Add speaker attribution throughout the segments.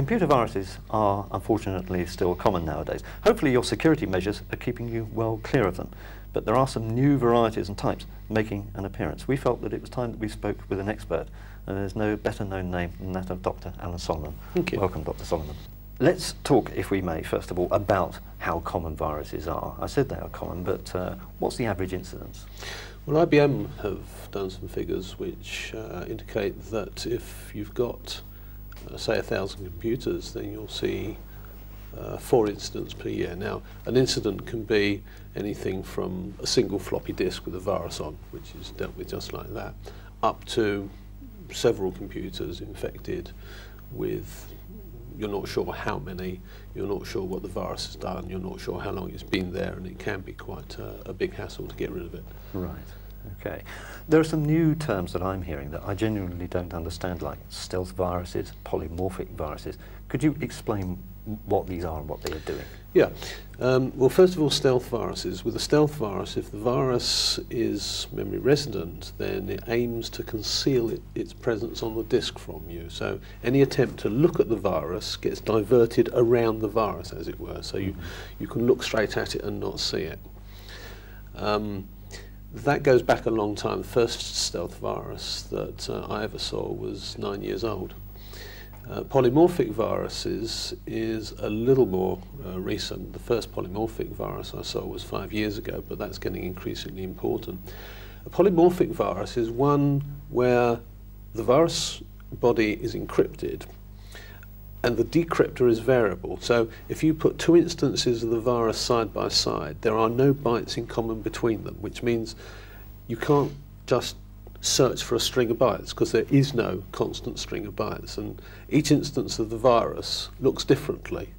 Speaker 1: Computer viruses are unfortunately still common nowadays. Hopefully your security measures are keeping you well clear of them. But there are some new varieties and types making an appearance. We felt that it was time that we spoke with an expert, and there's no better known name than that of Dr. Alan Solomon.
Speaker 2: Thank you.
Speaker 1: Welcome, Dr. Solomon. Let's talk, if we may, first of all, about how common viruses are. I said they are common, but uh, what's the average incidence?
Speaker 2: Well, IBM have done some figures which uh, indicate that if you've got, say, a thousand computers, then you'll see uh, four incidents per year. Now, an incident can be anything from a single floppy disk with a virus on, which is dealt with just like that, up to several computers infected with you're not sure how many, you're not sure what the virus has done, you're not sure how long it's been there, and it can be quite a, a big hassle to get rid of it.
Speaker 1: Right. Okay. There are some new terms that I'm hearing that I genuinely don't understand, like stealth viruses, polymorphic viruses. Could you explain what these are and what they are doing?
Speaker 2: Yeah. Um, well, first of all, stealth viruses. With a stealth virus, if the virus is memory resident, then it aims to conceal it, its presence on the disk from you. So any attempt to look at the virus gets diverted around the virus, as it were. So you, you can look straight at it and not see it. Um, that goes back a long time. The first stealth virus that uh, I ever saw was nine years old. Uh, polymorphic viruses is a little more uh, recent. The first polymorphic virus I saw was five years ago, but that's getting increasingly important. A polymorphic virus is one where the virus body is encrypted and the decryptor is variable. So if you put two instances of the virus side by side, there are no bytes in common between them, which means you can't just search for a string of bytes because there is no constant string of bytes and each instance of the virus looks differently.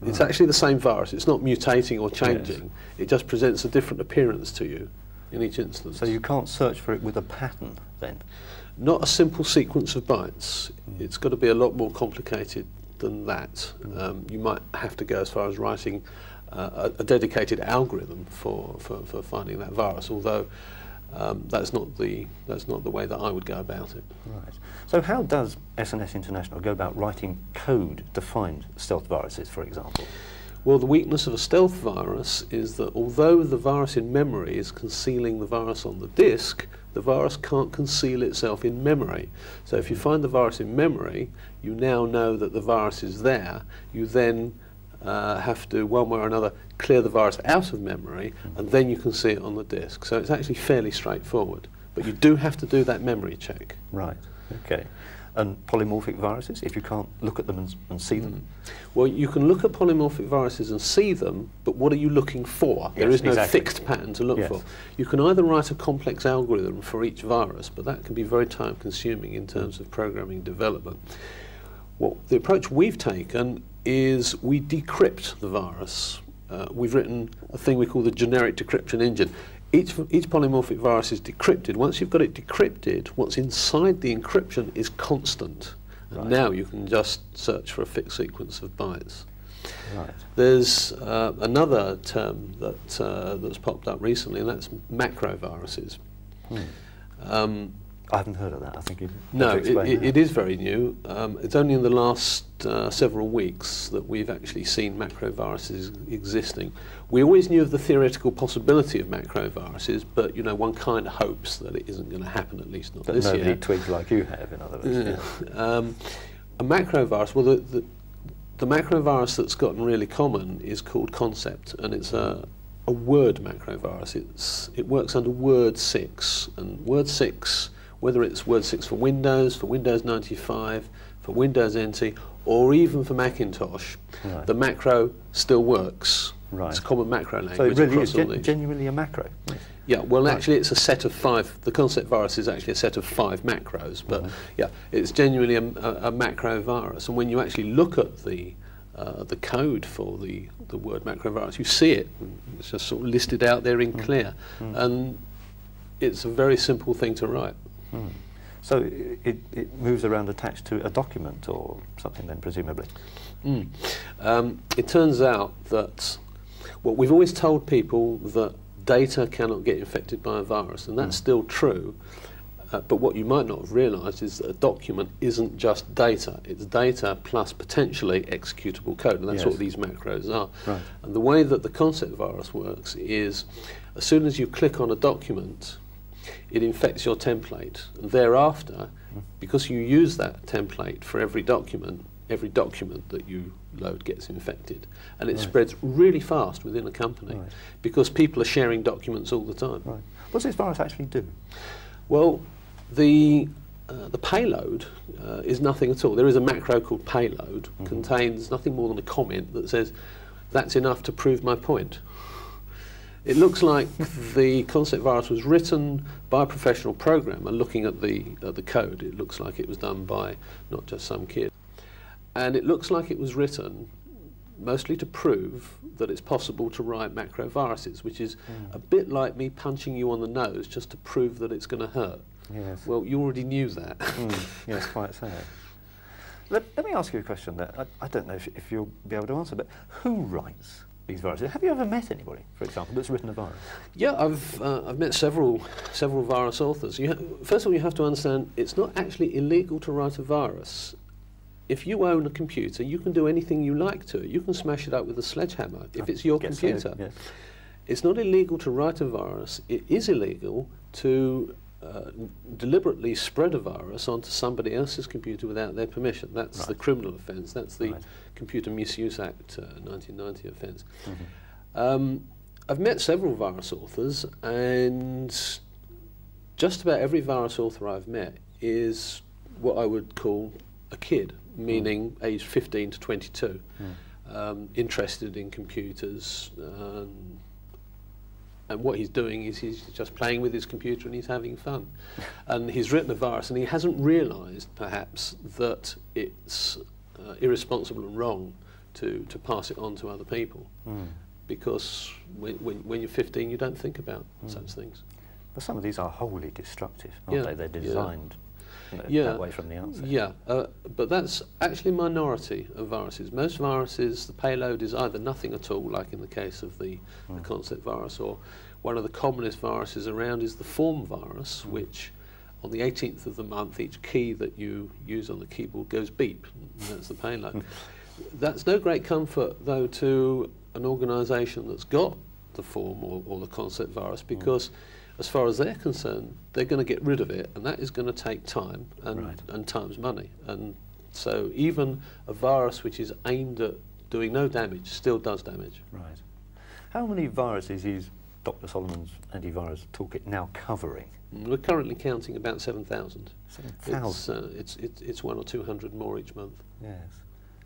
Speaker 2: Right. It's hmm. actually the same virus, it's not mutating or changing, yes. it just presents a different appearance to you in each instance.
Speaker 1: So you can't search for it with a pattern then?
Speaker 2: Not a simple sequence of bytes, mm. it's got to be a lot more complicated than that. Mm. Um, you might have to go as far as writing uh, a, a, dedicated algorithm for, for, for finding that virus, although um, that's not the that's not the way that I would go about it.
Speaker 1: Right. So how does S&S International go about writing code to find stealth viruses, for example?
Speaker 2: Well, the weakness of a stealth virus is that although the virus in memory is concealing the virus on the disk, the virus can't conceal itself in memory. So if you find the virus in memory, you now know that the virus is there. You then uh, have to, one way or another, clear the virus out of memory, and then you can see it on the disk. So it's actually fairly straightforward. But you do have to do that memory check.
Speaker 1: Right, okay. And polymorphic viruses, if you can't look at them and, and see them? Mm.
Speaker 2: Well, you can look at polymorphic viruses and see them, but what are you looking for? Yes, there is no
Speaker 1: exactly.
Speaker 2: fixed pattern to look
Speaker 1: yes.
Speaker 2: for. You can either write a complex algorithm for each virus, but that can be very time consuming in terms of programming development. What the approach we've taken is we decrypt the virus. Uh, we've written a thing we call the generic decryption engine. Each, each polymorphic virus is decrypted. Once you've got it decrypted, what's inside the encryption is constant. And right. now you can just search for a fixed sequence of bytes. Right. There's uh, another term that, uh, that's popped up recently, and that's macroviruses. Hmm.
Speaker 1: Um, I haven't heard of that. I think you
Speaker 2: no, it, it, it is very new. Um, it's only in the last uh, several weeks that we've actually seen macroviruses existing. We always knew of the theoretical possibility of macroviruses, but you know one kind of hopes that it isn't going to happen, at least not
Speaker 1: that
Speaker 2: this
Speaker 1: nobody
Speaker 2: year.
Speaker 1: twigs like you have, in other words.
Speaker 2: Yeah. Um, a macrovirus. Well, the, the the macrovirus that's gotten really common is called Concept, and it's a a word macrovirus. It's it works under Word six, and Word six whether it's Word 6 for Windows, for Windows 95, for Windows NT, or even for Macintosh, right. the macro still works. Right. It's a common macro language.
Speaker 1: So it really is gen genuinely a macro.
Speaker 2: Yeah, well, right. actually, it's a set of five. The concept virus is actually a set of five macros, but -hmm. yeah, it's genuinely a, a, a, macro virus. And when you actually look at the uh, the code for the the word macro virus, you see it. It's just sort of listed out there in mm. clear, mm. and it's a very simple thing to write.
Speaker 1: Hmm. So it, it moves around attached to a document or something then, presumably?
Speaker 2: Mm. Um, it turns out that well, we've always told people that data cannot get infected by a virus, and that's mm. still true. Uh, but what you might not have realised is that a document isn't just data. It's data plus potentially executable code, and that's
Speaker 1: Yes.
Speaker 2: what these macros are.
Speaker 1: Right.
Speaker 2: And the way that the concept virus works is, as soon as you click on a document, it infects your template, thereafter, because you use that template for every document, every document that you load gets infected, and it
Speaker 1: Right.
Speaker 2: spreads really fast within a company
Speaker 1: Right.
Speaker 2: because people are sharing documents all the time.
Speaker 1: Right. What does this virus actually do?
Speaker 2: Well, the uh, the payload uh, is nothing at all. There is a macro called payload,
Speaker 1: Mm-hmm.
Speaker 2: contains nothing more than a comment that says, "That's enough to prove my point." It looks like the concept virus was written by a professional programmer. Looking at the at the code, it looks like it was done by not just some kid, and it looks like it was written mostly to prove that it's possible to write macro viruses, which is a bit like me punching you on the nose just to prove that it's going to hurt.
Speaker 1: Yes.
Speaker 2: Well, you already knew that.
Speaker 1: Mm, yes, quite so. Let, let me ask you a question that I, I don't know if, if you'll be able to answer, but who writes these viruses? Have you ever met anybody, for example, that's written a virus?
Speaker 2: yeah, I've uh, I've met several several virus authors. You ha- first of all, you have to understand it's not actually illegal to write a virus. If you own a computer, you can do anything you like to it. You can smash it up with a sledgehammer if it's your
Speaker 1: Guess so,
Speaker 2: computer.
Speaker 1: yes.
Speaker 2: It's not illegal to write a virus. It is illegal to uh, deliberately spread a virus onto somebody else's computer without their permission. That's the criminal offence. That's the
Speaker 1: Right.
Speaker 2: Computer Misuse Act uh, 1990 offence.
Speaker 1: Mhm.
Speaker 2: Um, I've met several virus authors, and just about every virus author I've met is what I would call a kid, meaning aged 15 to 22,
Speaker 1: Mm.
Speaker 2: um, interested in computers. Um, and what he's doing is he's just playing with his computer and he's having fun. and he's written a virus and he hasn't realised, perhaps, that it's uh, irresponsible and wrong to, to pass it on to other people
Speaker 1: Mm.
Speaker 2: because when, when, when you're 15 you don't think about
Speaker 1: Mm.
Speaker 2: such things.
Speaker 1: But some of these are wholly destructive, aren't
Speaker 2: Yeah,
Speaker 1: they? They're designed
Speaker 2: Yeah.
Speaker 1: that way from the outset.
Speaker 2: Yeah, uh, but that's actually a minority of viruses. Most viruses, the payload is either nothing at all, like in the case of the, the
Speaker 1: Mm.
Speaker 2: concept virus, or one of the commonest viruses around is the form virus,
Speaker 1: Mm.
Speaker 2: which on the 18th of the month, each key that you use on the keyboard goes beep, and that's the payload. That's no great comfort, though, to an organisation that's got the form or, or the concept virus because, as far as they're concerned, they're going to get rid of it, and that is going to take time and,
Speaker 1: Right.
Speaker 2: and time's money. And so, even a virus which is aimed at doing no damage still does damage.
Speaker 1: Right. How many viruses is Dr. Solomon's antivirus toolkit now covering?
Speaker 2: We're currently counting about 7,000.
Speaker 1: Seven
Speaker 2: It's, uh, it's, it's, it's one or 200 more each month.
Speaker 1: Yes.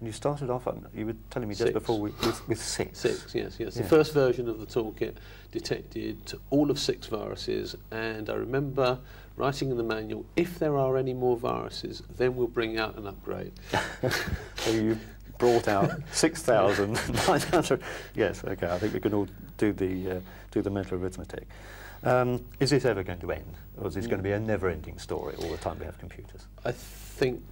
Speaker 1: And you started off, um, you were telling me just before, we, with, with six.
Speaker 2: Six, yes, yes. The first version of the toolkit detected all of six viruses, and I remember writing in the manual, if there are any more viruses, then we'll bring out an upgrade.
Speaker 1: so you brought out 6,900. yes, okay, I think we can all do the, uh, do the mental arithmetic. Um, is this ever going to end? Or is this going to be a never-ending story all the time we have computers?
Speaker 2: I think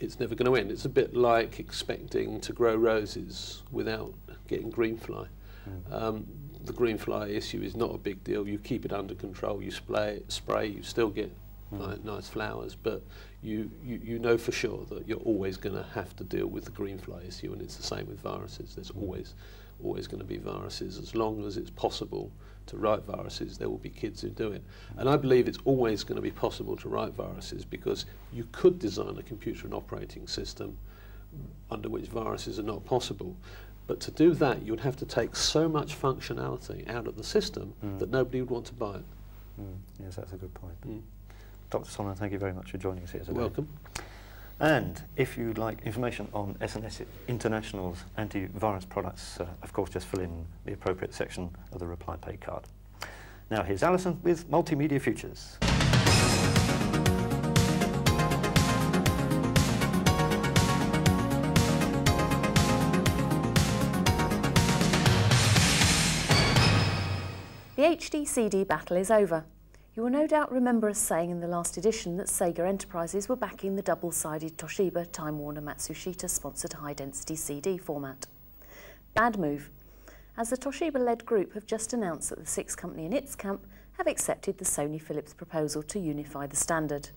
Speaker 2: it's never going to end. It's a bit like expecting to grow roses without getting green fly.
Speaker 1: Mm.
Speaker 2: Um, the green fly issue is not a big deal. You keep it under control. You spray, spray. You still get
Speaker 1: Mm.
Speaker 2: nice flowers, but you, you, you know for sure that you're always going to have to deal with the green fly issue, and it's the same with viruses. There's always always going to be viruses. As long as it's possible to write viruses, there will be kids who do it. And I believe it's always going to be possible to write viruses because you could design a computer and operating system under which viruses are not possible. But to do that, you would have to take so much functionality out of the system
Speaker 1: Mm.
Speaker 2: that nobody would want to buy it.
Speaker 1: Mm, yes, that's a good point.
Speaker 2: Mm.
Speaker 1: Dr. Solomon, thank you very much for joining us here today.
Speaker 2: Welcome.
Speaker 1: And if you'd like information on S&S International's antivirus products, uh, of course, just fill in the appropriate section of the reply paid card. Now, here's Alison with Multimedia Futures.
Speaker 3: The HD CD battle is over. You will no doubt remember us saying in the last edition that Sega Enterprises were backing the double-sided Toshiba Time Warner Matsushita sponsored high-density CD format. Bad move, as the Toshiba-led group have just announced that the six company in its camp have accepted the Sony Philips proposal to unify the standard.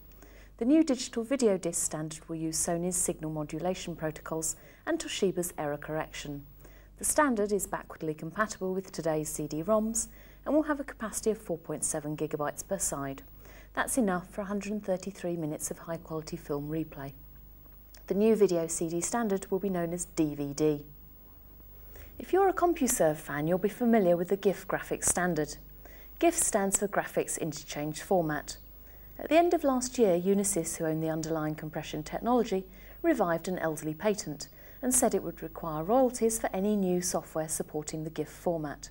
Speaker 3: The new digital video disc standard will use Sony's signal modulation protocols and Toshiba's error correction. The standard is backwardly compatible with today's CD-ROMs and will have a capacity of 4.7 gigabytes per side. That's enough for 133 minutes of high-quality film replay. The new video CD standard will be known as DVD. If you're a CompuServe fan, you'll be familiar with the GIF graphics standard. GIF stands for Graphics Interchange Format. At the end of last year, Unisys, who own the underlying compression technology, revived an elderly patent and said it would require royalties for any new software supporting the GIF format.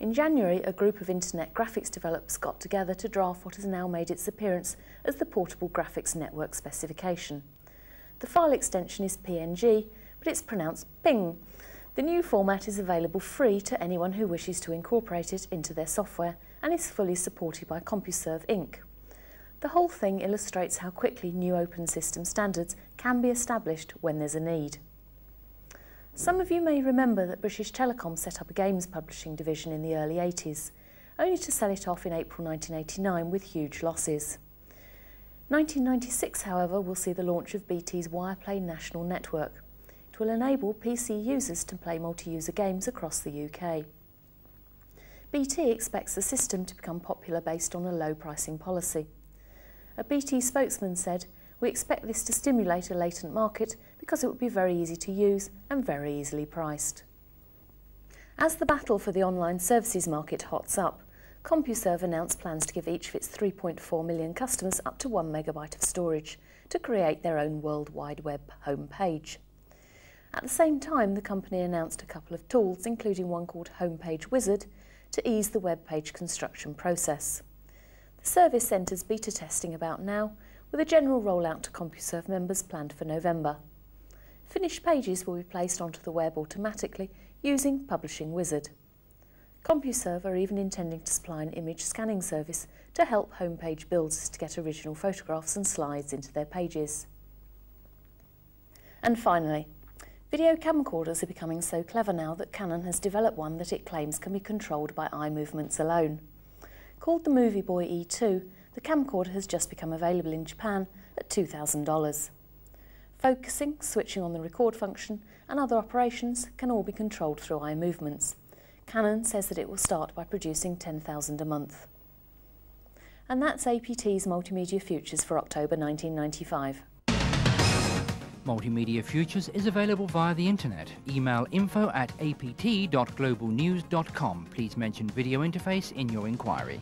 Speaker 3: In January, a group of internet graphics developers got together to draft what has now made its appearance as the Portable Graphics Network specification. The file extension is PNG, but it's pronounced PING. The new format is available free to anyone who wishes to incorporate it into their software and is fully supported by CompuServe Inc. The whole thing illustrates how quickly new open system standards can be established when there's a need. Some of you may remember that British Telecom set up a games publishing division in the early 80s, only to sell it off in April 1989 with huge losses. 1996, however, will see the launch of BT's Wireplay National Network. It will enable PC users to play multi-user games across the UK. BT expects the system to become popular based on a low pricing policy. A BT spokesman said, we expect this to stimulate a latent market because it would be very easy to use and very easily priced. As the battle for the online services market hots up, CompuServe announced plans to give each of its 3.4 million customers up to 1 megabyte of storage to create their own World Wide Web homepage. At the same time, the company announced a couple of tools, including one called Homepage Wizard, to ease the web page construction process. The service centres beta testing about now with a general rollout to CompuServe members planned for November. Finished pages will be placed onto the web automatically using Publishing Wizard. CompuServe are even intending to supply an image scanning service to help homepage builders to get original photographs and slides into their pages. And finally, video camcorders are becoming so clever now that Canon has developed one that it claims can be controlled by eye movements alone. Called the Movie Boy E2, the camcorder has just become available in Japan at $2,000. Focusing, switching on the record function and other operations can all be controlled through eye movements. Canon says that it will start by producing 10,000 a month. And that's APT's Multimedia Futures for October 1995.
Speaker 4: Multimedia Futures is available via the internet. Email info at apt.globalnews.com. Please mention video interface in your inquiry.